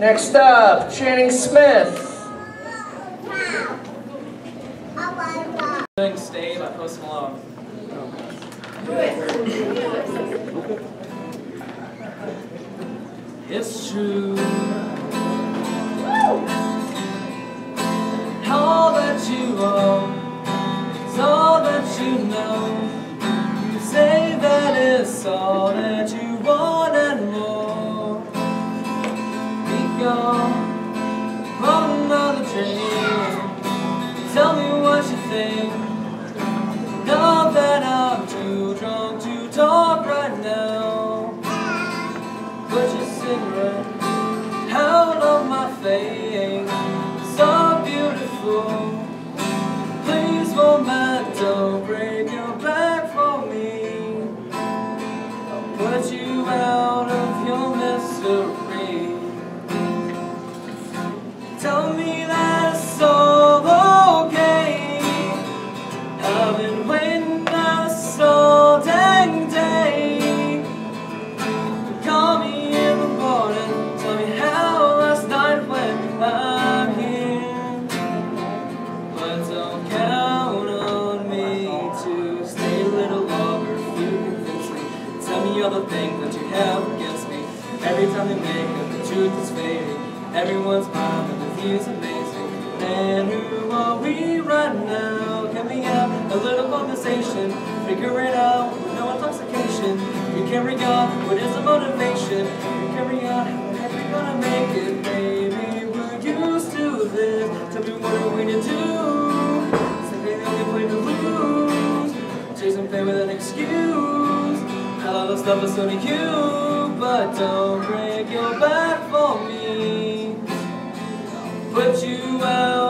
Next up, Channing Smith. Stay by Post Malone. It's true. All that you own is all that you know. You say that it's all that Tell me what you think. Know that I'm too drunk to talk right now. Put your cigarette out of my face. So beautiful. Please, woman, don't break your back for me. I'll put you out of your misery. Tell me things that you have against me. Every time you make up, the truth is fading. Everyone's mind and the view's amazing. And who are we right now? Can we have a little conversation? Figure it out with no intoxication. We carry on, what is the motivation? You carry on, how are we gonna make it, baby? We're used to this. Tell me what are we to do? Love is so to you, but don't break your back for me. Put you out.